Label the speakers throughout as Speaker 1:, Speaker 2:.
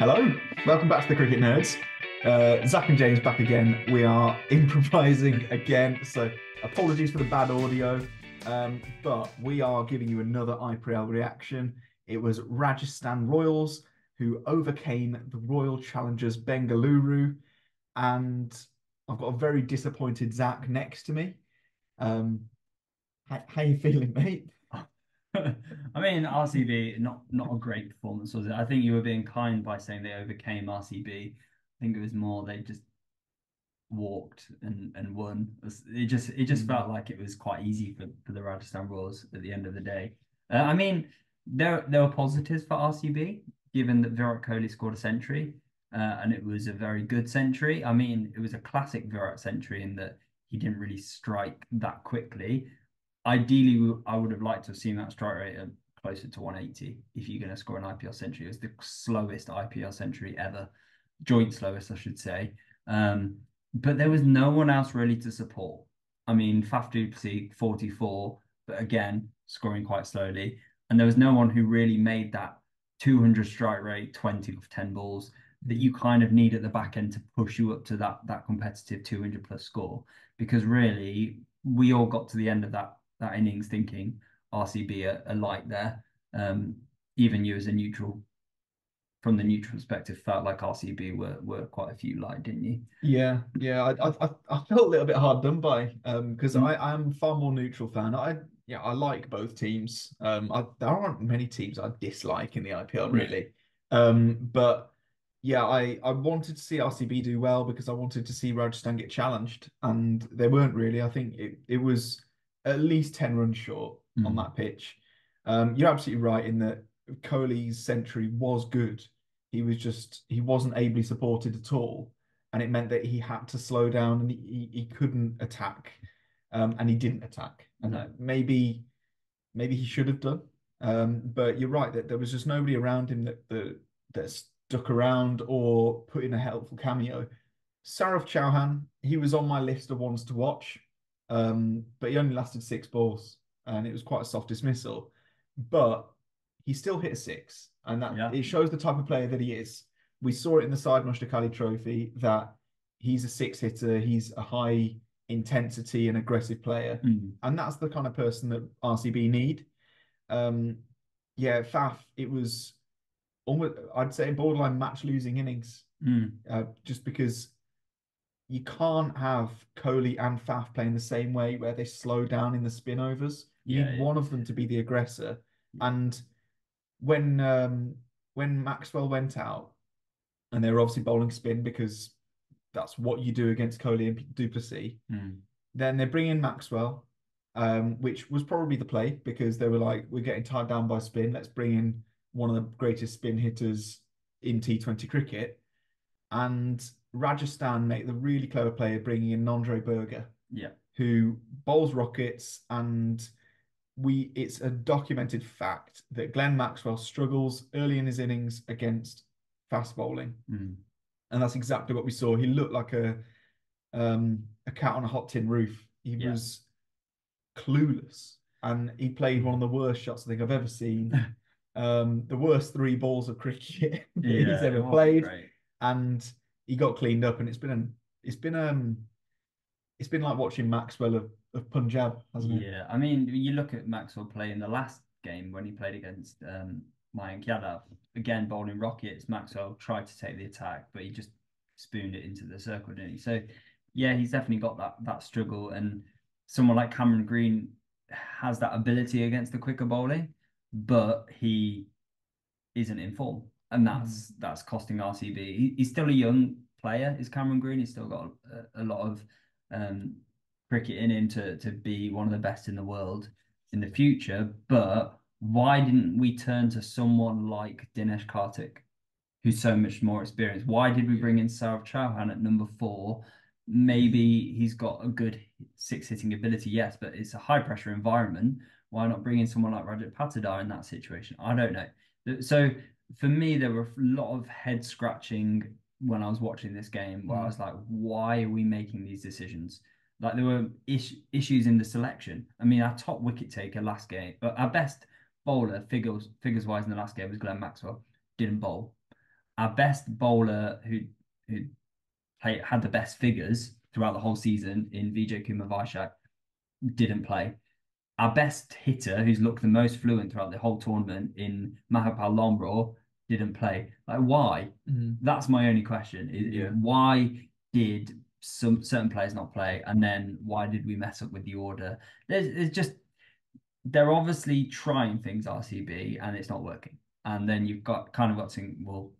Speaker 1: Hello, welcome back to the Cricket Nerds. Uh, Zac and James back again. We are improvising again, so apologies for the bad audio, um, but we are giving you another IPL reaction. It was Rajasthan Royals who overcame the Royal Challengers Bengaluru, and I've got a very disappointed Zac next to me. Um, how, how you feeling, mate?
Speaker 2: I mean, RCB not not a great performance, was it? I think you were being kind by saying they overcame RCB. I think it was more they just walked and and won. It just it just felt like it was quite easy for, for the Rajasthan Royals at the end of the day. Uh, I mean, there there were positives for RCB, given that Virat Kohli scored a century, uh, and it was a very good century. I mean, it was a classic Virat century in that he didn't really strike that quickly ideally, I would have liked to have seen that strike rate at closer to 180 if you're going to score an IPL century. It was the slowest IPL century ever, joint slowest, I should say. Um, but there was no one else really to support. I mean, Faf du Plessis, 44, but again, scoring quite slowly. And there was no one who really made that 200 strike rate, 20 of 10 balls that you kind of need at the back end to push you up to that that competitive 200 plus score. Because really, we all got to the end of that that innings thinking RCB are, are light there. Um, even you as a neutral, from the neutral perspective, felt like RCB were were quite a few light, didn't you?
Speaker 1: Yeah, yeah. I I, I felt a little bit hard done by um because mm. I am far more neutral fan. I yeah I like both teams. Um, I, there aren't many teams I dislike in the IPL really. Um, but yeah, I, I wanted to see RCB do well because I wanted to see Rajasthan get challenged, and they weren't really. I think it, it was at least 10 runs short mm. on that pitch. Um, you're absolutely right in that Kohli's century was good. He was just, he wasn't ably supported at all. And it meant that he had to slow down and he, he couldn't attack. Um, and he didn't attack. And no. maybe, maybe he should have done. Um, but you're right that there was just nobody around him that, that, that stuck around or put in a helpful cameo. Saurav Chauhan, he was on my list of ones to watch. Um, but he only lasted six balls and it was quite a soft dismissal. But he still hit a six, and that yeah. it shows the type of player that he is. We saw it in the Syed Mushtaq Trophy that he's a six hitter, he's a high intensity and aggressive player, mm. and that's the kind of person that RCB need. Um, yeah, Faf, it was almost I'd say borderline match losing innings, mm. uh, just because you can't have Kohli and Faf playing the same way where they slow down in the spin overs. You yeah, need yeah. one of them to be the aggressor. And when um, when Maxwell went out, and they were obviously bowling spin because that's what you do against Kohli and du Plessis. Mm. Then they bring in Maxwell, um, which was probably the play because they were like, we're getting tied down by spin. Let's bring in one of the greatest spin hitters in T20 cricket. And Rajasthan make the really clever player bringing in Nandre Burger,
Speaker 2: yeah,
Speaker 1: who bowls rockets, and we it's a documented fact that Glenn Maxwell struggles early in his innings against fast bowling, mm. and that's exactly what we saw. He looked like a um, a cat on a hot tin roof. He yeah. was clueless, and he played one of the worst shots I think I've ever seen. um, the worst three balls of cricket yeah, he's ever played, and he got cleaned up, and it's been an it's been um it's been like watching Maxwell of, of Punjab, hasn't
Speaker 2: it? Yeah, I mean, you look at Maxwell play in the last game when he played against um, Mayank Yadav. Again, bowling rockets. Maxwell tried to take the attack, but he just spooned it into the circle, didn't he? So, yeah, he's definitely got that that struggle. And someone like Cameron Green has that ability against the quicker bowling, but he isn't in form and that's mm. that's costing RCB. He, he's still a young player. Is Cameron Green? He's still got a, a lot of um, cricket in him to to be one of the best in the world in the future. But why didn't we turn to someone like Dinesh Karthik, who's so much more experienced? Why did we bring in Saurav Chauhan at number four? Maybe he's got a good six hitting ability, yes, but it's a high pressure environment. Why not bring in someone like Rajat Patidar in that situation? I don't know. So for me, there were a lot of head scratching when I was watching this game where mm. I was like, why are we making these decisions? Like there were is- issues in the selection. I mean, our top wicket taker last game, but our best bowler figures figures wise in the last game was Glenn Maxwell. Didn't bowl, our best bowler who who played had the best figures throughout the whole season in Vijay Kumar Vyshak didn't play. Our best hitter, who's looked the most fluent throughout the whole tournament in Mahipal Lomror, didn't play. Like why?
Speaker 1: Mm.
Speaker 2: That's my only question. Is,
Speaker 1: Yeah.
Speaker 2: why did some certain players not play, and then why did we mess up with the order? There's, it's just they're obviously trying things RCB, and it's not working. And then you've got kind of got to think, well,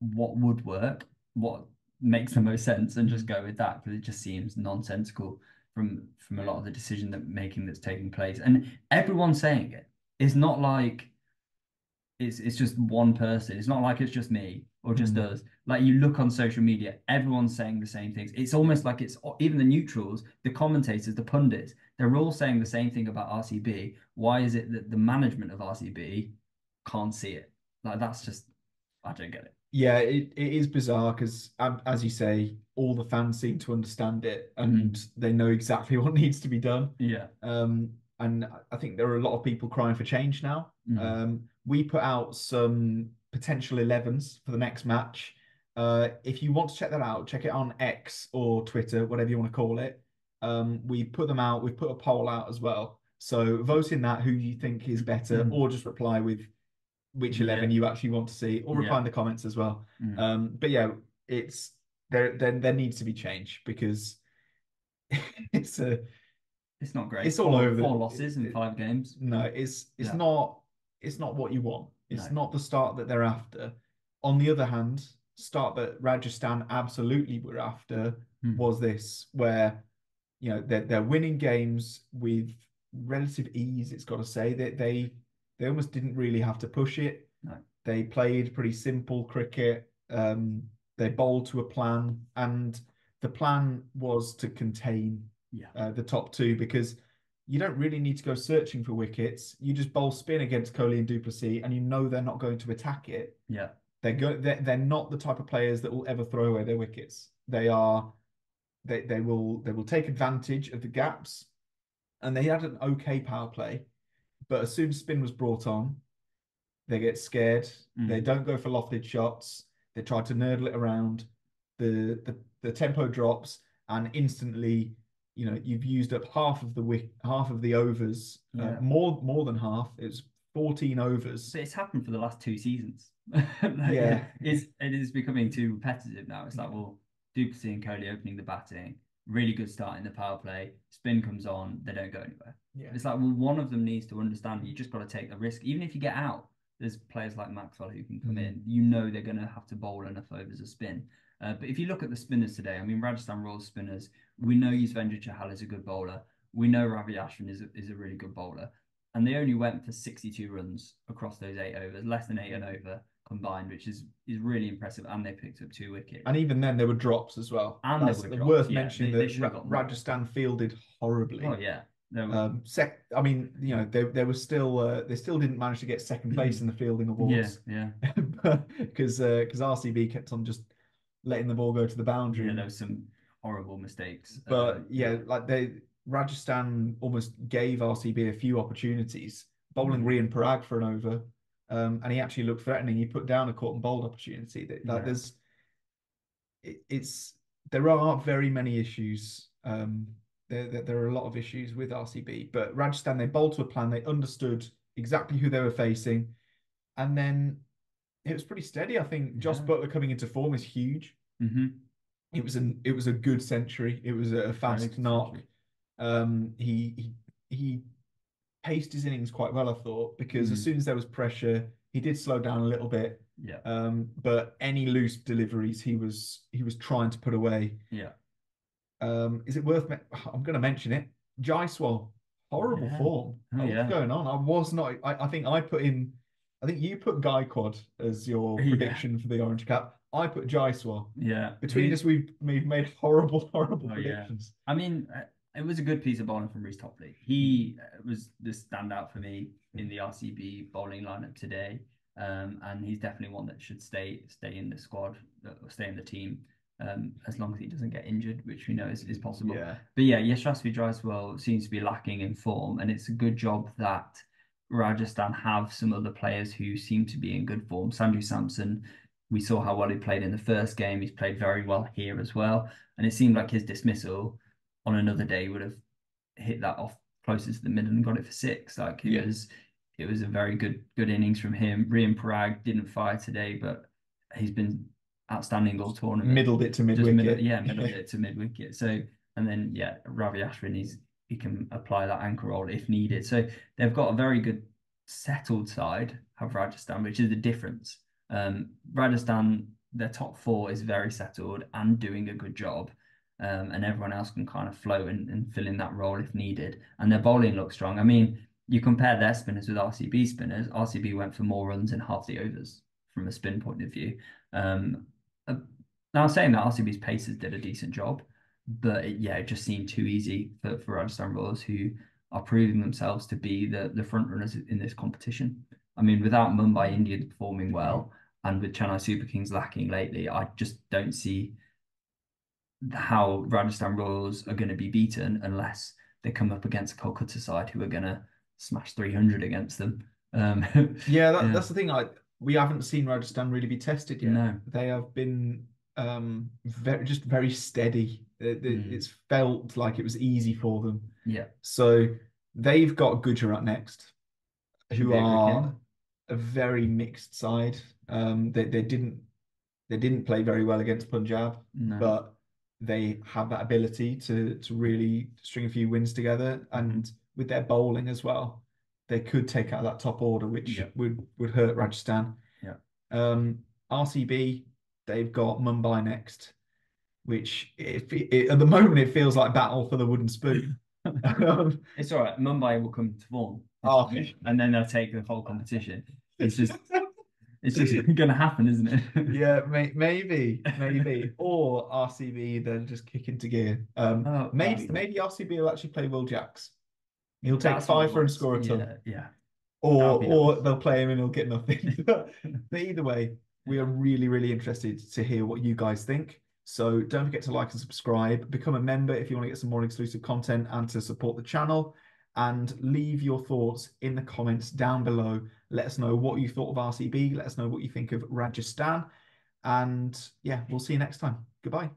Speaker 2: what would work? What makes the most sense, and just go with that because it just seems nonsensical from from a lot of the decision that making that's taking place, and everyone's saying it. It's not like it's it's just one person. It's not like it's just me or just
Speaker 1: Mm.
Speaker 2: us. Like you look on social media, everyone's saying the same things. It's almost like it's even the neutrals, the commentators, the pundits, they're all saying the same thing about RCB. Why is it that the management of RCB can't see it? Like that's just I don't get it.
Speaker 1: Yeah, it, it is bizarre because, as you say, all the fans seem to understand it and they know exactly what needs to be done.
Speaker 2: Yeah.
Speaker 1: Um, and I- think there are a lot of people crying for change now.
Speaker 2: Mhm.
Speaker 1: Um, we put out some potential 11s for the next match. Uh, if you want to check that out, check it on X or Twitter, whatever you want to call it. Um, we put them out. We've put a poll out as well. So vote in that who you think is better,
Speaker 2: Mhm.
Speaker 1: or just reply with which 11 you actually want to see, or reply
Speaker 2: Yeah.
Speaker 1: in the comments as well.
Speaker 2: Mhm.
Speaker 1: Um, but yeah, it's there. There, there needs to be change because it's a
Speaker 2: It's not great.
Speaker 1: it's all
Speaker 2: four,
Speaker 1: over
Speaker 2: four losses in five games.
Speaker 1: no, it's it's
Speaker 2: Yeah.
Speaker 1: not it's not what you want. It's
Speaker 2: No.
Speaker 1: not the start that they're after. On the other hand, start that Rajasthan absolutely were after
Speaker 2: Hmm.
Speaker 1: was this where you know they're they're winning games with relative ease. It's got to say that they they almost didn't really have to push it.
Speaker 2: No.
Speaker 1: They played pretty simple cricket. Um, they bowled to a plan, and the plan was to contain
Speaker 2: Yeah.
Speaker 1: uh, the top two because you don't really need to go searching for wickets. You just bowl spin against Kohli and du Plessis, and you know they're not going to attack it.
Speaker 2: Yeah.
Speaker 1: They're go they're, they're not the type of players that will ever throw away their wickets. They are they they will they will take advantage of the gaps, and they had an okay power play, but as soon as spin was brought on, they get scared.
Speaker 2: Mm.
Speaker 1: They don't go for lofted shots. They try to nurdle it around. The the the tempo drops, and instantly, you know, you've used up half of the wick, half of the overs, uh, more more than half. It's 14 overs.
Speaker 2: So it's happened for the last two seasons. Like,
Speaker 1: Yeah.
Speaker 2: it's it is becoming too repetitive now. It's like, well, du Plessis and Kohli opening the batting, really good start in the power play. Spin comes on, they don't go anywhere.
Speaker 1: Yeah.
Speaker 2: It's like, well, one of them needs to understand you just got to take the risk. Even if you get out, there's players like Maxwell who can come
Speaker 1: Mm.
Speaker 2: in. You know they're going to have to bowl enough overs of spin. Uh, but if you look at the spinners today, I mean, Rajasthan Royals spinners, we know Yuzvendra Chahal is a good bowler. We know Ravi Ashwin is a, is a really good bowler. And they only went for 62 runs across those eight overs, less than eight and over combined, which is is really impressive. And they picked up two wickets.
Speaker 1: And even then, there were drops as well.
Speaker 2: And there were drops,
Speaker 1: worth
Speaker 2: yeah.
Speaker 1: mentioning
Speaker 2: They-
Speaker 1: that Ra- Rajasthan fielded horribly.
Speaker 2: oh yeah, were-
Speaker 1: Um, sec. I mean, you know, they they were still uh, they still didn't manage to get second place in the fielding
Speaker 2: yeah,
Speaker 1: awards
Speaker 2: yeah,
Speaker 1: because because RCB kept on just letting the ball go to the boundary.
Speaker 2: yeah. There was some horrible mistakes.
Speaker 1: But
Speaker 2: Uh,
Speaker 1: yeah, like they Rajasthan almost gave RCB a few opportunities, bowling
Speaker 2: Mm.
Speaker 1: Rian Parag for an over, um, and he actually looked threatening. He put down a caught and bowled opportunity. That like
Speaker 2: Yeah.
Speaker 1: there's, it, it's there are very many issues. Um, there, there there are a lot of issues with RCB, but Rajasthan they bowled to a plan. They understood exactly who they were facing, and then it was pretty steady. I think Josh
Speaker 2: Yeah.
Speaker 1: Buttler coming into form is huge.
Speaker 2: mhm.
Speaker 1: It was an it was a good century. It was a fast knock. Um, he he he paced his innings quite well, I thought, because as
Speaker 2: Mm.
Speaker 1: soon as there was pressure, he did slow down a little bit.
Speaker 2: yeah,
Speaker 1: Um, but any loose deliveries, he was he was trying to put away.
Speaker 2: yeah.
Speaker 1: Um, is it worth? Me- I'm going to mention it. Jaiswal, horrible
Speaker 2: Yeah.
Speaker 1: form.
Speaker 2: Oh,
Speaker 1: What's going on? I was not. I, I think I put in. I think you put Gaikwad as your
Speaker 2: Yeah.
Speaker 1: prediction for the orange cap. I put Jaiswal.
Speaker 2: Yeah,
Speaker 1: Between us, we've we've made horrible, horrible
Speaker 2: Oh, yeah.
Speaker 1: predictions.
Speaker 2: I mean, uh, it was a good piece of bowling from Reece Topley. He uh, was the standout for me in the RCB bowling lineup today, um, and he's definitely one that should stay stay in the squad, uh, stay in the team, um, as long as he doesn't get injured, which we know is, is possible.
Speaker 1: Yeah.
Speaker 2: But yeah, Yashasvi Jaiswal seems to be lacking in form, and it's a good job that Rajasthan have some other players who seem to be in good form. Sanju Samson we saw how well he played in the first game. He's played very well here as well. And it seemed like his dismissal on another day would have hit that off closest to the middle and got it for six. Like it yeah. was it was a very good good innings from him. Rian Parag didn't fire today, but he's been outstanding all tournament.
Speaker 1: Middled it to mid wicket.
Speaker 2: yeah, middled it to mid wicket. So and then yeah, Ravi Ashwin he's he can apply that anchor role if needed. So they've got a very good settled side of Rajasthan, which is the difference. Um, Rajasthan, their top four is very settled and doing a good job. Um, and everyone else can kind of float and, and fill in that role if needed. And their bowling looks strong. I mean, you compare their spinners with RCB spinners. RCB went for more runs in half the overs from a spin point of view. Um, uh, now, saying that RCB's Pacers did a decent job, but it, yeah, it just seemed too easy for, for Rajasthan Royals, who are proving themselves to be the, the front runners in this competition. I mean, without Mumbai Indians performing well and with Chennai Super Kings lacking lately, I just don't see how Rajasthan Royals are going to be beaten unless they come up against a Kolkata side who are going to smash 300 against them. Um,
Speaker 1: yeah, that, yeah, that's the thing. Like we haven't seen Rajasthan really be tested yet.
Speaker 2: No,
Speaker 1: they have been um, very just very steady. It, mm. It's felt like it was easy for them.
Speaker 2: Yeah.
Speaker 1: So they've got Gujarat next, who are a very mixed side. Um, they they didn't they didn't play very well against Punjab,
Speaker 2: no.
Speaker 1: but they have that ability to to really string a few wins together, and with their bowling as well, they could take out that top order, which
Speaker 2: yeah.
Speaker 1: would would hurt Rajasthan.
Speaker 2: Yeah.
Speaker 1: Um, RCB, they've got Mumbai next, which it, it, at the moment it feels like battle for the wooden spoon.
Speaker 2: um, it's all right. Mumbai will come to form,
Speaker 1: oh.
Speaker 2: and then they'll take the whole competition. It's just it's just going to happen, isn't it?
Speaker 1: yeah, may, maybe, maybe, or RCB then just kick into gear. Um, oh, maybe, maybe RCB will actually play Will Jacks. He'll take five for and score a ton.
Speaker 2: Yeah, yeah.
Speaker 1: Or, or nice. they'll play him and he'll get nothing. but either way, we are really, really interested to hear what you guys think. So don't forget to like and subscribe. Become a member if you want to get some more exclusive content and to support the channel. And leave your thoughts in the comments down below let us know what you thought of RCB. Let us know what you think of Rajasthan. And yeah, we'll see you next time. Goodbye.